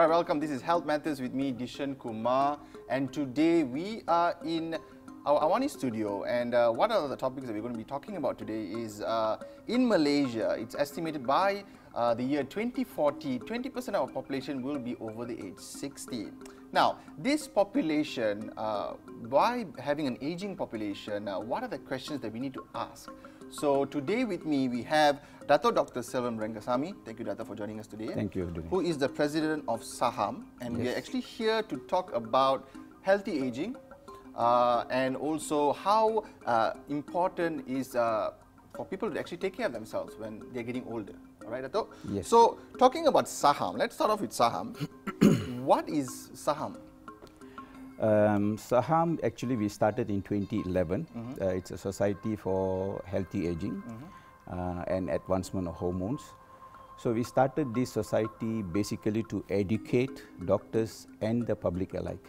All right, welcome. This is Health Matters with me, Dishen Kumar, and today we are in our Awani studio. And uh, one of the topics that we're going to be talking about today is uh, in Malaysia, it's estimated by uh, the year 2040, 20% of our population will be over the age 60. Now, this population, uh, by having an aging population, uh, what are the questions that we need to ask? So today with me we have Dato Dr. Selvam Rangasamy. Thank you, Dato, for joining us today. Thank you. Who is the president of Saham, and we are actually here to talk about healthy aging, uh, and also how uh, important is uh, for people to actually take care of themselves when they're getting older. All right, Dato. Yes. So talking about Saham, let's start off with Saham. what is Saham? Um, Saham actually we started in 2011. Uh, it's a society for healthy aging uh, and advancement of hormones. So we started this society basically to educate doctors and the public alike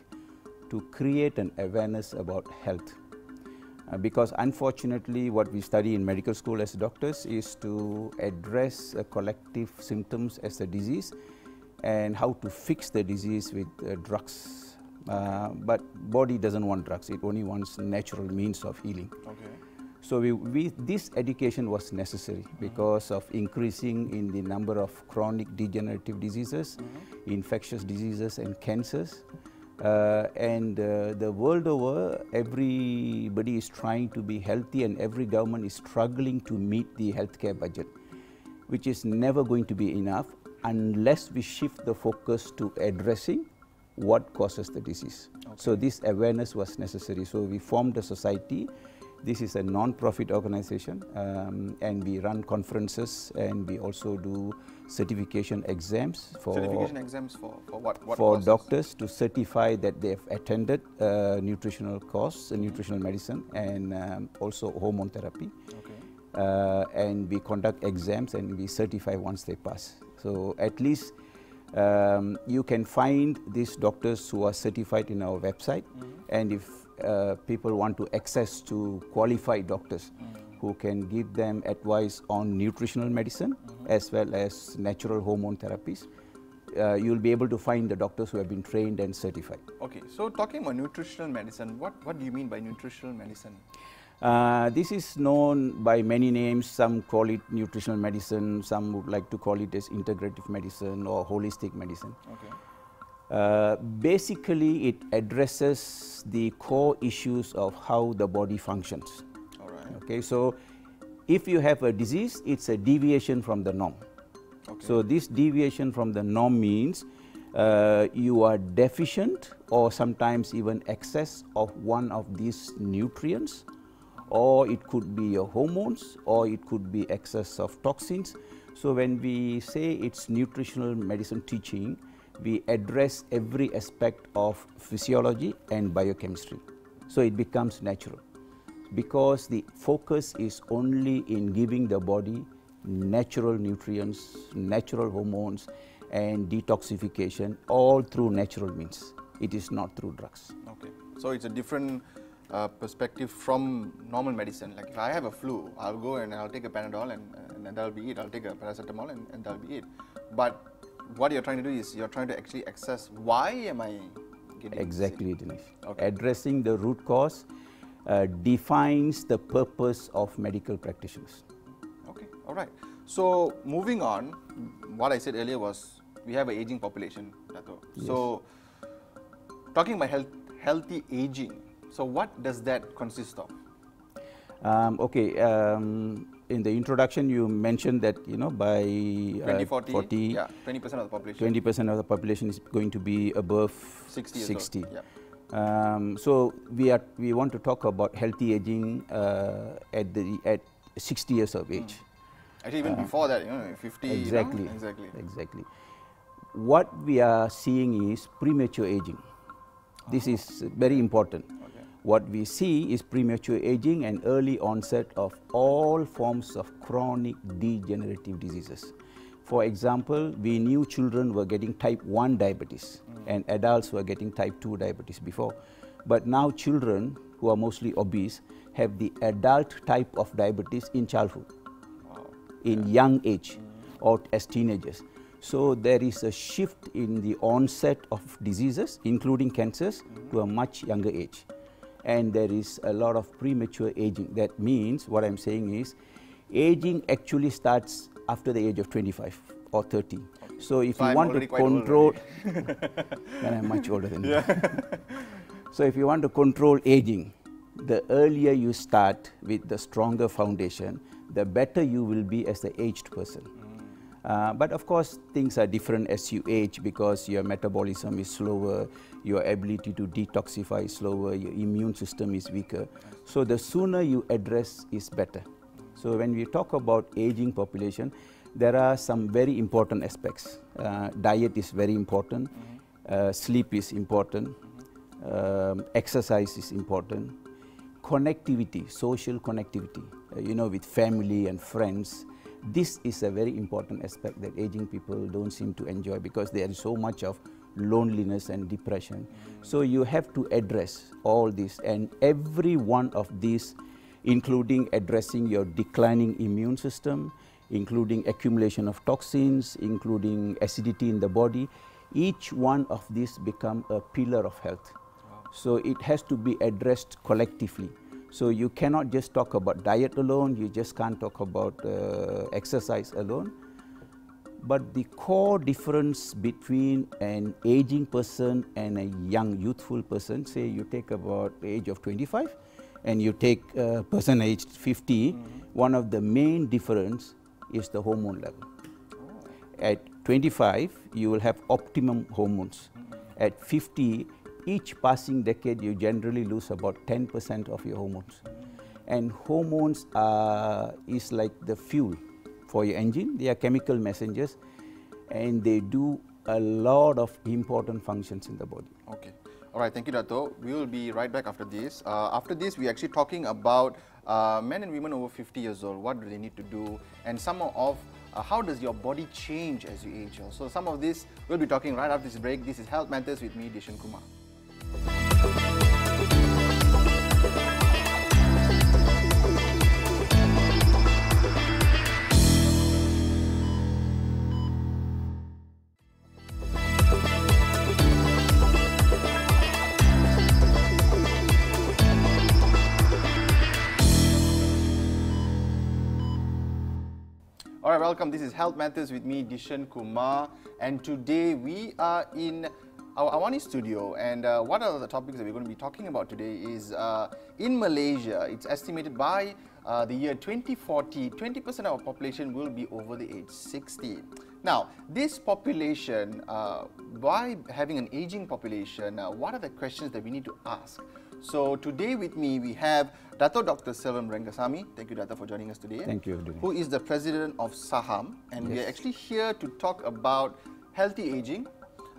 to create an awareness about health. Uh, because unfortunately what we study in medical school as doctors is to address uh, collective symptoms as a disease and how to fix the disease with uh, drugs. Uh, but body doesn't want drugs, it only wants natural means of healing. Okay. So we, we, this education was necessary because of increasing in the number of chronic degenerative diseases, infectious diseases and cancers. Uh, and uh, the world over, everybody is trying to be healthy and every government is struggling to meet the healthcare budget, which is never going to be enough unless we shift the focus to addressing what causes the disease. So this awareness was necessary. So we formed a society. This is a non-profit organization, um, and we run conferences, and we also do certification exams for Certification exams for, for what? what for courses? doctors to certify that they have attended uh, nutritional course, uh, nutritional medicine, and um, also hormone therapy. Okay. Uh, and we conduct exams and we certify once they pass. So at least um, you can find these doctors who are certified in our website, and if uh, people want to access to qualified doctors who can give them advice on nutritional medicine as well as natural hormone therapies, uh, you'll be able to find the doctors who have been trained and certified. Okay. So talking about nutritional medicine, what, what do you mean by nutritional medicine? Uh, this is known by many names. Some call it nutritional medicine, some would like to call it as integrative medicine or holistic medicine. Okay. Uh, basically, it addresses the core issues of how the body functions. All right. Okay, so if you have a disease, it's a deviation from the norm. Okay. So this deviation from the norm means uh, you are deficient or sometimes even excess of one of these nutrients or it could be your hormones or it could be excess of toxins. So when we say it's nutritional medicine teaching, we address every aspect of physiology and biochemistry. So it becomes natural because the focus is only in giving the body natural nutrients, natural hormones, and detoxification all through natural means. It is not through drugs. Okay. So it's a different uh, perspective from normal medicine. Like if I have a flu, I'll go and I'll take a Panadol and, and that'll be it. I'll take a paracetamol and, and that'll be it. But what you're trying to do is you're trying to actually access why am I getting? Exactly, Dinesh. Okay. Addressing the root cause uh, defines the purpose of medical practitioners. Okay, all right. So moving on, what I said earlier was we have an aging population, Dato. So talking about health, healthy aging, so what does that consist of? Um, okay, um, in the introduction, you mentioned that you know by 2040, 40, yeah, 20% of the population. 20% of the population is going to be above 60 years old, 60. yeah. Um, so we are we want to talk about healthy aging uh, at the at 60 years of age. Actually, even before that, you know, 50. you know, Exactly. exactly. Exactly. What we are seeing is premature aging. This is very important. Okay. What we see is premature aging and early onset of all forms of chronic degenerative diseases. For example, we knew children were getting type 1 diabetes and adults were getting type 2 diabetes before. But now children who are mostly obese have the adult type of diabetes in childhood Wow. in young age or as teenagers. So there is a shift in the onset of diseases, including cancers, to a much younger age. And there is a lot of premature aging. That means, what I'm saying is, aging actually starts after the age of 25 or 30. So if So you I'm want to already quite old control, then I'm much older than you. So if you want to control aging, the earlier you start with the stronger foundation, the better you will be as the aged person. Uh, but of course, things are different as you age because your metabolism is slower, your ability to detoxify is slower, your immune system is weaker. So the sooner you address is better. So when we talk about aging population, there are some very important aspects. Uh, diet is very important, uh, sleep is important, um, exercise is important, connectivity, social connectivity, uh, you know, with family and friends. This is a very important aspect that aging people don't seem to enjoy because there is so much of loneliness and depression. So you have to address all this, and every one of these, including addressing your declining immune system, including accumulation of toxins, including acidity in the body, each one of these become a pillar of health. So it has to be addressed collectively. So you cannot just talk about diet alone, you just can't talk about uh, exercise alone. But the core difference between an aging person and a young youthful person, say you take about the age of 25 and you take a person aged 50, one of the main difference is the hormone level. At 25, you will have optimum hormones. At 50, each passing decade, you generally lose about 10% of your hormones. And hormones are, is like the fuel for your engine. They are chemical messengers and they do a lot of important functions in the body. Okay. All right. Thank you, Dato. We will be right back after this. Uh, after this, we're actually talking about uh, men and women over 50 years old. What do they need to do? And some of uh, how does your body change as you age? So some of this we'll be talking right after this break. This is Health Matters with me, Dishen Kumar. All right, welcome. This is Health Matters with me, Dishen Kumar, and today we are in our Awani studio. And uh, what are the topics that we're going to be talking about today is uh, in Malaysia, it's estimated by uh, the year 2040, 20% of our population will be over the age 60. Now, this population, uh, by having an aging population, uh, what are the questions that we need to ask? So today with me we have Dato Dr. Selvam Rangasamy. Thank you, Dato, for joining us today. Thank you, Abdul. Who is the president of Saham, and we are actually here to talk about healthy aging,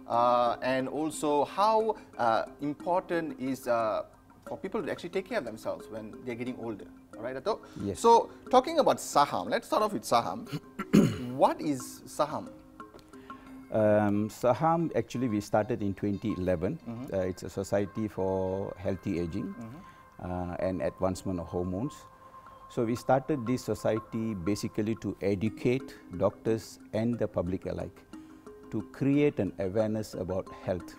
uh, and also how uh, important is uh, for people to actually take care of themselves when they're getting older. All right, Dato. Yes. So talking about Saham, let's start off with Saham. what is Saham? Um, Saham actually we started in 2011. Uh, it's a society for healthy aging uh, and advancement of hormones. So we started this society basically to educate doctors and the public alike to create an awareness about health.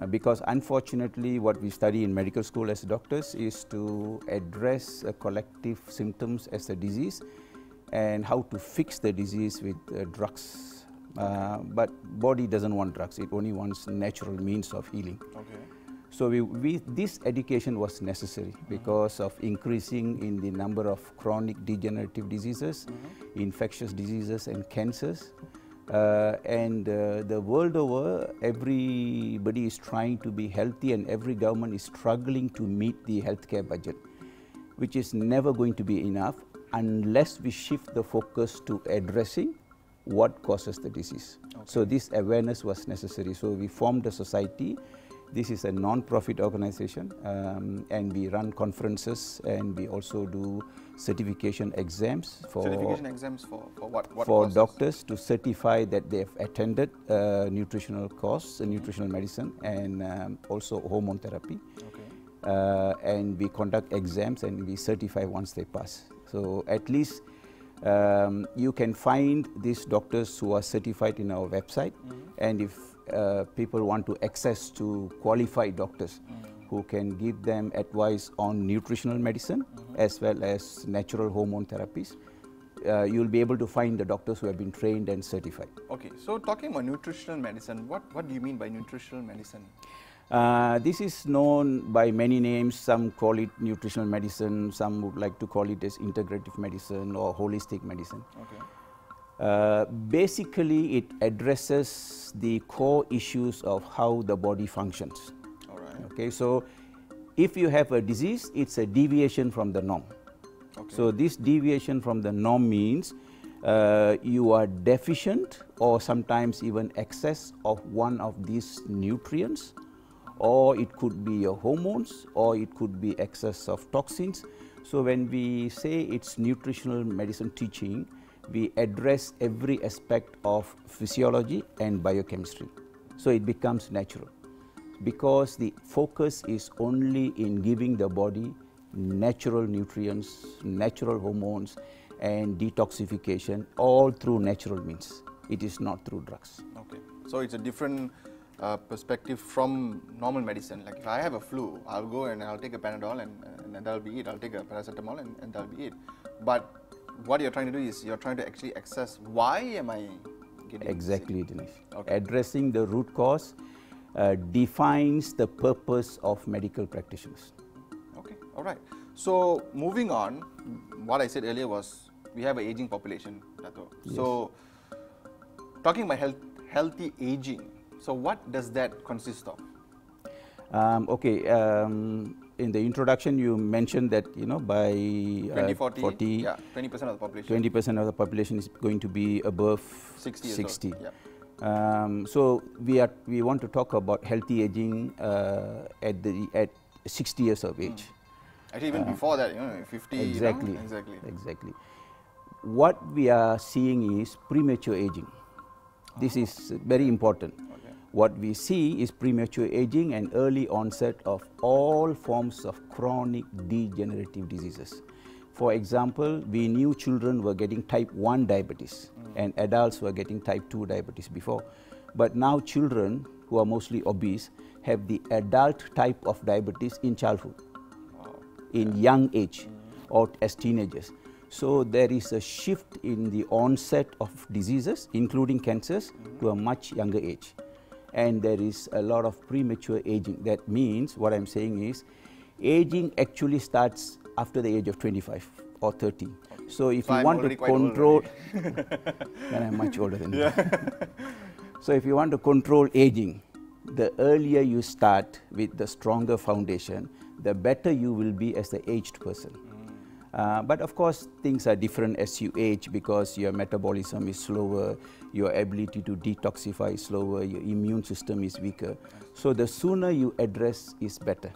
Uh, because unfortunately what we study in medical school as doctors is to address uh, collective symptoms as a disease and how to fix the disease with uh, drugs. Uh, but body doesn't want drugs, it only wants natural means of healing. Okay. So we, we, this education was necessary because of increasing in the number of chronic degenerative diseases, infectious diseases and cancers. Uh, and uh, the world over, everybody is trying to be healthy and every government is struggling to meet the healthcare budget, which is never going to be enough unless we shift the focus to addressing what causes the disease. So this awareness was necessary. So we formed a society. This is a non-profit organization, um, and we run conferences, and we also do certification exams for Certification exams for, for what? what for courses? doctors to certify that they have attended uh, nutritional course, uh, nutritional medicine, and um, also hormone therapy. Okay. Uh, and we conduct exams and we certify once they pass. So at least Um, you can find these doctors who are certified in our website, and if uh, people want to access to qualified doctors who can give them advice on nutritional medicine as well as natural hormone therapies, uh, you'll be able to find the doctors who have been trained and certified. Okay, so talking about nutritional medicine, what, what do you mean by nutritional medicine? Uh, this is known by many names. Some call it nutritional medicine, some would like to call it as integrative medicine or holistic medicine. Okay. Uh, basically, it addresses the core issues of how the body functions. All right. Okay, so if you have a disease, it's a deviation from the norm. Okay. So this deviation from the norm means uh, you are deficient or sometimes even excess of one of these nutrients or it could be your hormones or it could be excess of toxins. So when we say it's nutritional medicine teaching, we address every aspect of physiology and biochemistry. So it becomes natural because the focus is only in giving the body natural nutrients, natural hormones, and detoxification all through natural means. It is not through drugs. Okay. So it's a different uh, perspective from normal medicine. Like if I have a flu, I'll go and I'll take a Panadol and, and that'll be it. I'll take a paracetamol and, and that'll be it. But what you're trying to do is you're trying to actually access why am I getting? Exactly, Dinesh. Okay. Addressing the root cause uh, defines the purpose of medical practitioners. Okay, all right. So moving on, what I said earlier was we have an aging population, Dato. So talking about health, healthy aging, so what does that consist of? Um, okay, um, in the introduction, you mentioned that you know by 2040, 40, yeah, 20% of the population. 20% of the population is going to be above 60 years 60. old. Yeah. Um, so we are we want to talk about healthy aging uh, at the at 60 years of age. Actually, even before that, you know, 50. you know, Exactly. exactly. Exactly. What we are seeing is premature aging. This is very important. Okay. What we see is premature aging and early onset of all forms of chronic degenerative diseases. For example, we knew children were getting type 1 diabetes and adults were getting type 2 diabetes before. But now children who are mostly obese have the adult type of diabetes in childhood Wow. in young age or as teenagers. So there is a shift in the onset of diseases, including cancers, to a much younger age. And there is a lot of premature aging. That means, what I'm saying is, aging actually starts after the age of 25 or 30. So if So you I'm want to already quite old control, then I'm much older than you. So if you want to control aging, the earlier you start with the stronger foundation, the better you will be as the aged person. Uh, but of course, things are different as you age because your metabolism is slower, your ability to detoxify is slower, your immune system is weaker. So the sooner you address is better.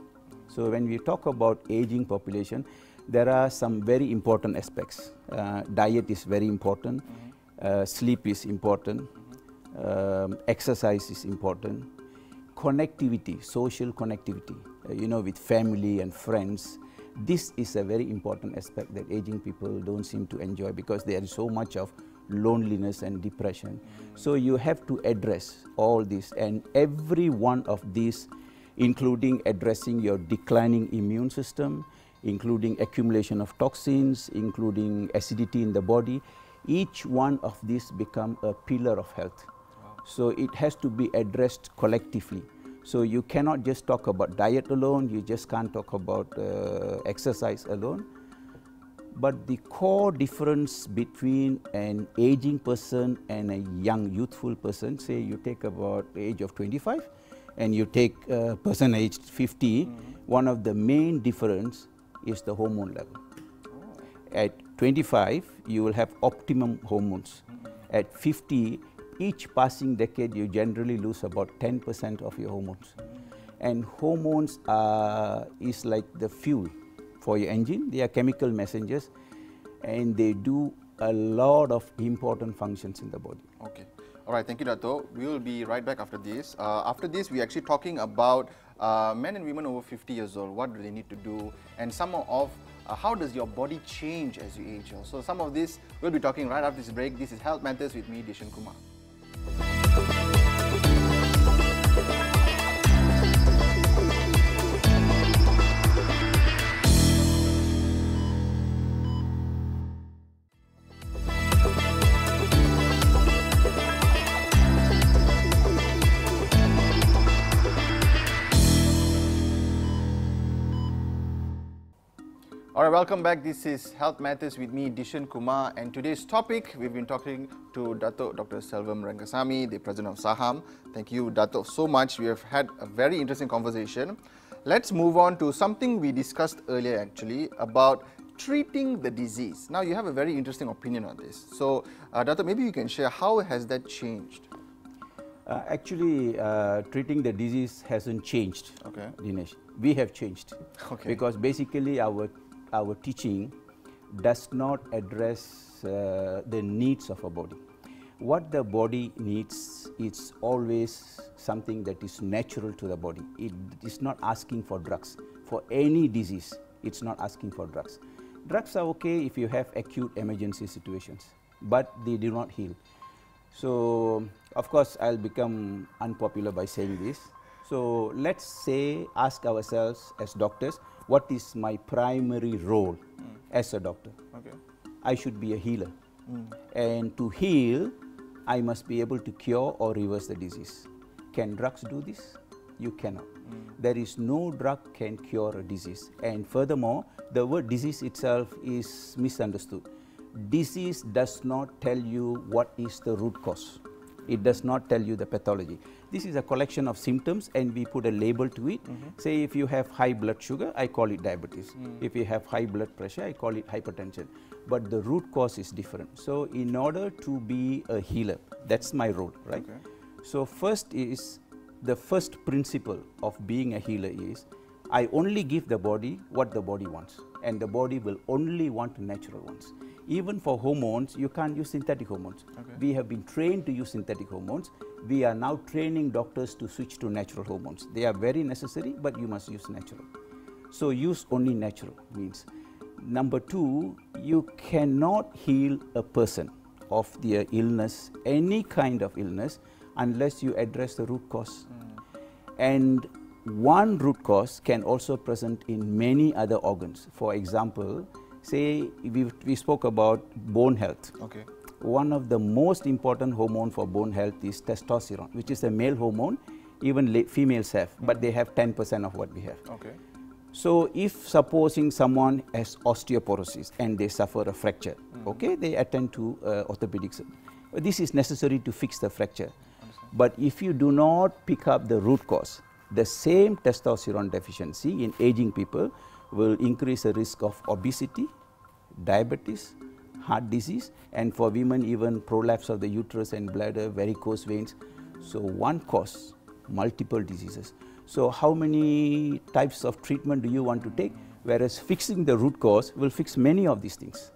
So when we talk about aging population, there are some very important aspects. Uh, diet is very important, uh, sleep is important, um, exercise is important, connectivity, social connectivity, uh, you know, with family and friends. This is a very important aspect that aging people don't seem to enjoy because there is so much of loneliness and depression. So you have to address all this, and every one of these, including addressing your declining immune system, including accumulation of toxins, including acidity in the body, each one of these become a pillar of health. So it has to be addressed collectively. So you cannot just talk about diet alone, you just can't talk about uh, exercise alone. But the core difference between an aging person and a young youthful person, say you take about age of 25 and you take a person aged 50, one of the main difference is the hormone level. At 25, you will have optimum hormones. At 50, each passing decade, you generally lose about 10% of your hormones. And hormones are, is like the fuel for your engine. They are chemical messengers and they do a lot of important functions in the body. Okay. All right. Thank you, Dato. We will be right back after this. Uh, after this, we're actually talking about uh, men and women over 50 years old, what do they need to do? And some of uh, how does your body change as you age? So some of this we'll be talking right after this break. This is Health Matters with me, Dishen Kumar. Welcome back. This is Health Matters with me, Dishen Kumar, and today's topic we've been talking to Dato Dr. Selvam Rangasamy, the president of Saham. Thank you, Dato, so much. We have had a very interesting conversation. Let's move on to something we discussed earlier, actually, about treating the disease. Now, you have a very interesting opinion on this. So, uh, Dato, maybe you can share how has that changed? Uh, actually, uh, treating the disease hasn't changed, Okay. Dinesh. We have changed. Okay. Because basically our, our teaching does not address uh, the needs of a body. What the body needs is always something that is natural to the body. It is not asking for drugs. For any disease, it's not asking for drugs. Drugs are okay if you have acute emergency situations, but they do not heal. So, of course, I'll become unpopular by saying this. So, let's say, ask ourselves as doctors, what is my primary role hmm. as a doctor? Okay. I should be a healer. Hmm. And to heal, I must be able to cure or reverse the disease. Can drugs do this? You cannot. Hmm. There is no drug can cure a disease. And furthermore, the word disease itself is misunderstood. Disease does not tell you what is the root cause. It does not tell you the pathology. This is a collection of symptoms and we put a label to it. Mm-hmm. Say if you have high blood sugar, I call it diabetes. Mm. If you have high blood pressure, I call it hypertension. But the root cause is different. So in order to be a healer, that's my role, right? Okay. So first is the first principle of being a healer is I only give the body what the body wants and the body will only want natural ones. Even for hormones, you can't use synthetic hormones. Okay. We have been trained to use synthetic hormones. We are now training doctors to switch to natural hormones. They are very necessary, but you must use natural. So use only natural means. Number two, you cannot heal a person of their illness, any kind of illness, unless you address the root cause. Hmm. And one root cause can also present in many other organs. For example, say we, we spoke about bone health. Okay. One of the most important hormone for bone health is testosterone, which is a male hormone. Even females have, but they have 10% of what we have. Okay. So, if supposing someone has osteoporosis and they suffer a fracture, okay, they attend to uh, orthopedics. This is necessary to fix the fracture. But if you do not pick up the root cause, the same testosterone deficiency in aging people will increase the risk of obesity, diabetes, heart disease, and for women, even prolapse of the uterus and bladder, varicose veins. So, one cause, multiple diseases. So, how many types of treatment do you want to take? Whereas fixing the root cause will fix many of these things.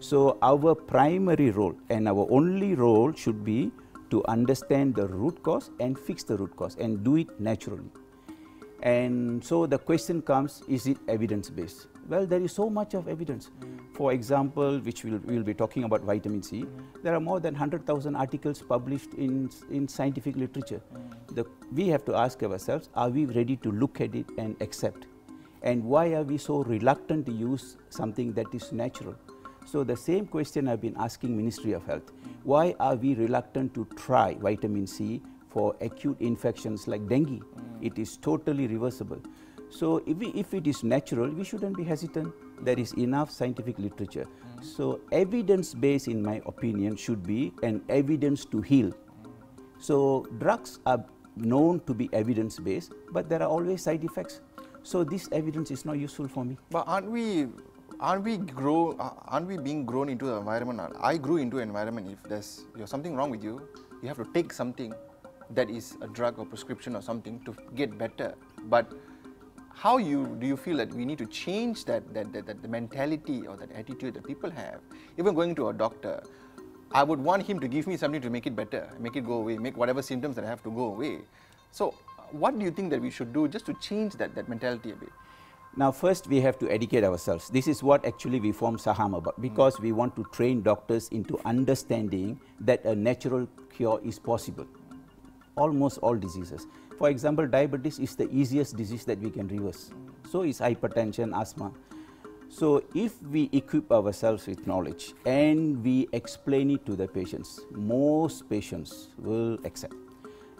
So, our primary role and our only role should be to understand the root cause and fix the root cause and do it naturally. And so the question comes is it evidence based? Well, there is so much of evidence. Mm. For example, which we'll, we'll be talking about vitamin C, mm. there are more than 100,000 articles published in, in scientific literature. Mm. The, we have to ask ourselves are we ready to look at it and accept? And why are we so reluctant to use something that is natural? So the same question I've been asking Ministry of Health. Why are we reluctant to try vitamin C for acute infections like dengue? It is totally reversible. So if, we, if it is natural, we shouldn't be hesitant. There is enough scientific literature. So evidence based, in my opinion, should be an evidence to heal. So drugs are known to be evidence based, but there are always side effects. So this evidence is not useful for me. But aren't we, aren't we grow, aren't we being grown into the environment? I grew into environment. If there's you know, something wrong with you, you have to take something that is a drug or prescription or something to get better. But how you do you feel that we need to change that that, that, that the mentality or that attitude that people have? Even going to a doctor, I would want him to give me something to make it better, make it go away, make whatever symptoms that I have to go away. So, what do you think that we should do just to change that, that mentality a bit? Now, first we have to educate ourselves. This is what actually we form Saham about because mm. we want to train doctors into understanding that a natural cure is possible. Almost all diseases. For example, diabetes is the easiest disease that we can reverse. So is hypertension, asthma. So if we equip ourselves with knowledge and we explain it to the patients, most patients will accept.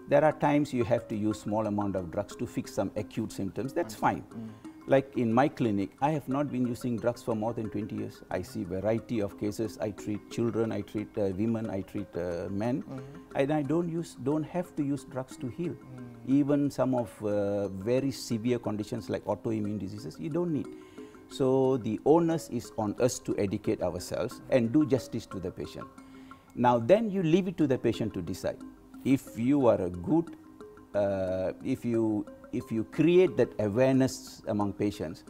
There are times you have to use small amount of drugs to fix some acute symptoms. That's fine. Mm. Like in my clinic, I have not been using drugs for more than 20 years. I see variety of cases. I treat children, I treat uh, women, I treat uh, men, mm -hmm. and I don't use, don't have to use drugs to heal. Mm. Even some of uh, very severe conditions like autoimmune diseases, you don't need. So the onus is on us to educate ourselves and do justice to the patient. Now then you leave it to the patient to decide. If you are a good, uh, if, you, if you create that awareness among patients,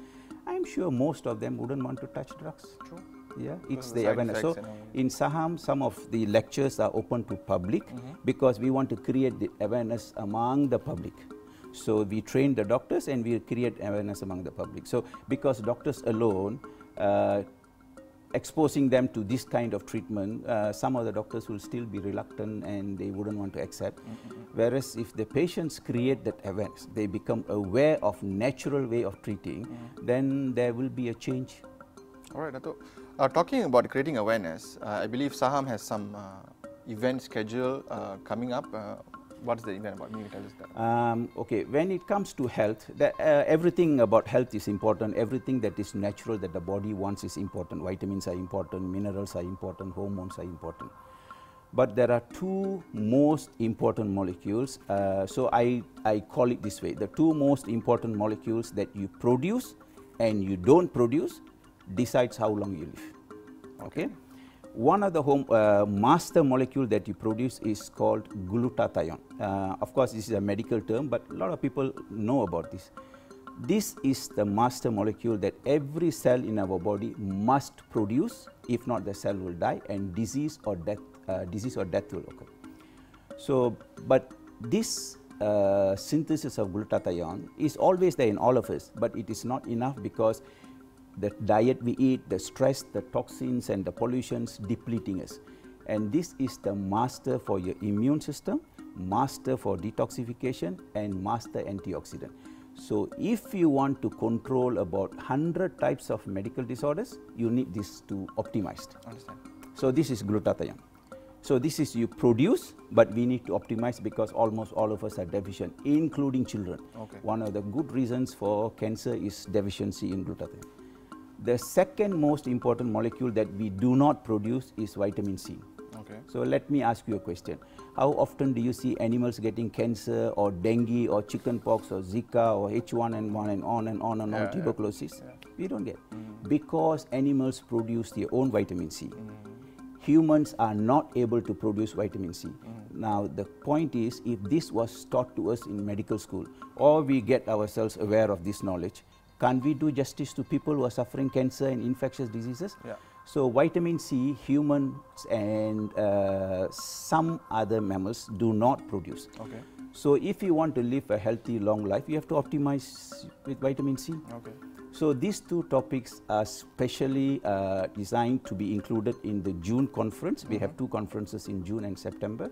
I'm sure most of them wouldn't want to touch drugs. True. Yeah, it's the, the awareness. So in Saham, some of the lectures are open to public mm -hmm. because we want to create the awareness among the public. So we train the doctors and we create awareness among the public. So because doctors alone, uh, exposing them to this kind of treatment, uh, some of the doctors will still be reluctant and they wouldn't want to accept. Mm -hmm. Whereas if the patients create that awareness, they become aware of natural way of treating, mm then there will be a change. All right, Dato. Uh, talking about creating awareness, uh, I believe Saham has some uh, event schedule uh, coming up what's the event about? Um, okay, when it comes to health, that, uh, everything about health is important. Everything that is natural that the body wants is important. Vitamins are important, minerals are important, hormones are important. But there are two most important molecules. Uh, so I, I call it this way. The two most important molecules that you produce and you don't produce decides how long you live. Okay? okay. One of the home, uh, master molecule that you produce is called glutathione. Uh, of course, this is a medical term, but a lot of people know about this. This is the master molecule that every cell in our body must produce. If not, the cell will die, and disease or death, uh, disease or death will occur. So, but this uh, synthesis of glutathione is always there in all of us, but it is not enough because the diet we eat, the stress, the toxins and the pollutions depleting us. And this is the master for your immune system, master for detoxification and master antioxidant. So if you want to control about 100 types of medical disorders, you need this to optimized. Understand. So this is glutathione. So this is you produce, but we need to optimize because almost all of us are deficient, including children. Okay. One of the good reasons for cancer is deficiency in glutathione. The second most important molecule that we do not produce is vitamin C. Okay. So let me ask you a question. How often do you see animals getting cancer or dengue or chickenpox or Zika or H1N1 and on and on and yeah, on tuberculosis? Yeah. We don't get. Mm. Because animals produce their own vitamin C. Mm. Humans are not able to produce vitamin C. Mm. Now the point is if this was taught to us in medical school or we get ourselves aware of this knowledge, can't we do justice to people who are suffering cancer and infectious diseases? Yeah. So vitamin C, humans and uh, some other mammals do not produce. Okay. So if you want to live a healthy, long life, you have to optimize with vitamin C. Okay. So these two topics are specially uh, designed to be included in the June conference. Mm -hmm. We have mm-hmm. two conferences in June and September.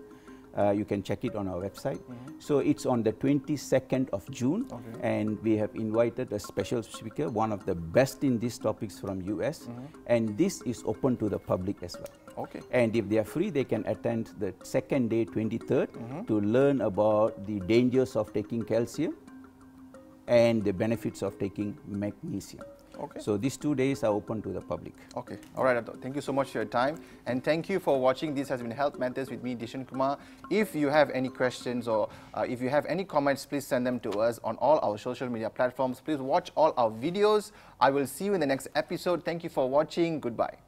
Uh, you can check it on our website. Mm -hmm. So it's on the 22nd of June, okay. and we have invited a special speaker, one of the best in these topics from US, mm -hmm. and this is open to the public as well. Okay. And if they are free, they can attend the second day, 23rd, mm -hmm. to learn about the dangers of taking calcium and the benefits of taking magnesium. Okay. So these two days are open to the public. Okay. All right. Thank you so much for your time. And thank you for watching. This has been Health Matters with me, Dishen Kumar. If you have any questions or uh, if you have any comments, please send them to us on all our social media platforms. Please watch all our videos. I will see you in the next episode. Thank you for watching. Goodbye.